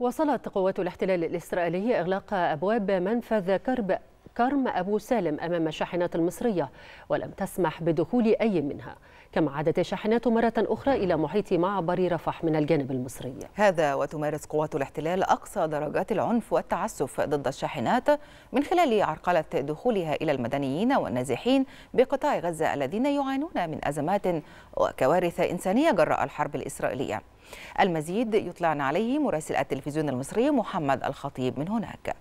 وصلت قوات الاحتلال الإسرائيلي إغلاق أبواب منفذ كرب كرم أبو سالم أمام الشاحنات المصرية ولم تسمح بدخول أي منها كما عادت الشاحنات مرة أخرى إلى محيط معبر رفح من الجانب المصري. هذا وتمارس قوات الاحتلال أقصى درجات العنف والتعسف ضد الشاحنات من خلال عرقلة دخولها إلى المدنيين والنازحين بقطاع غزة الذين يعانون من أزمات وكوارث إنسانية جراء الحرب الإسرائيلية. المزيد يطلعنا عليه مراسل التلفزيون المصري محمد الخطيب من هناك.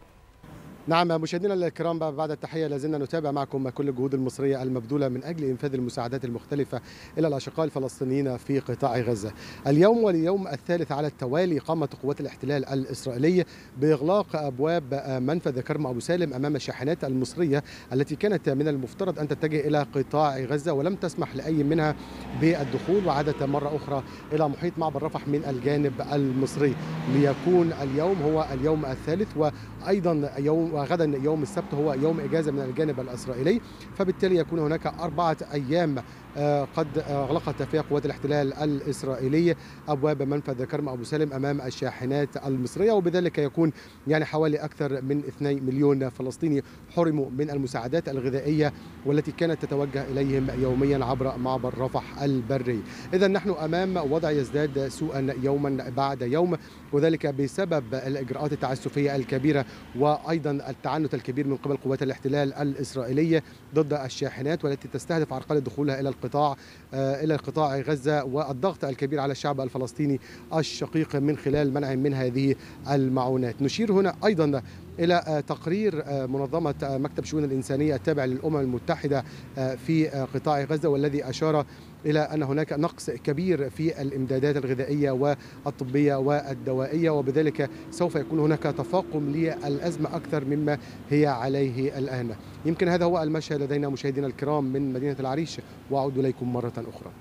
نعم مشاهدينا الكرام بعد التحية لازلنا نتابع معكم كل الجهود المصرية المبذولة من أجل إنفاذ المساعدات المختلفة إلى الأشقاء الفلسطينيين في قطاع غزة. اليوم واليوم الثالث على التوالي قامت قوات الاحتلال الإسرائيلي بإغلاق أبواب منفذ كرم أبو سالم أمام الشاحنات المصرية التي كانت من المفترض أن تتجه إلى قطاع غزة ولم تسمح لأي منها بالدخول وعادت مرة أخرى إلى محيط معبر رفح من الجانب المصري ليكون اليوم هو اليوم الثالث وأيضا يوم وغدا يوم السبت هو يوم إجازة من الجانب الإسرائيلي فبالتالي يكون هناك أربعة أيام قد أغلقت فيها قوات الاحتلال الإسرائيلي أبواب منفذ كرم أبو سالم أمام الشاحنات المصرية وبذلك يكون يعني حوالي أكثر من 2 مليون فلسطيني حرموا من المساعدات الغذائية والتي كانت تتوجه إليهم يوميا عبر معبر رفح البري. اذا نحن أمام وضع يزداد سوءا يوما بعد يوم وذلك بسبب الإجراءات التعسفية الكبيرة وأيضا التعنت الكبير من قبل قوات الاحتلال الإسرائيلية ضد الشاحنات والتي تستهدف عرقله دخولها إلى القطاع إلى قطاع غزة والضغط الكبير على الشعب الفلسطيني الشقيق من خلال منع من هذه المعونات. نشير هنا أيضا إلى تقرير منظمة مكتب شؤون الإنسانية التابع للأمم المتحدة في قطاع غزة والذي أشار إلى أن هناك نقص كبير في الإمدادات الغذائية والطبية والدوائية وبذلك سوف يكون هناك تفاقم للأزمة أكثر مما هي عليه الآن. يمكن هذا هو المشهد لدينا مشاهدينا الكرام من مدينة العريش وأعود إليكم مرة أخرى.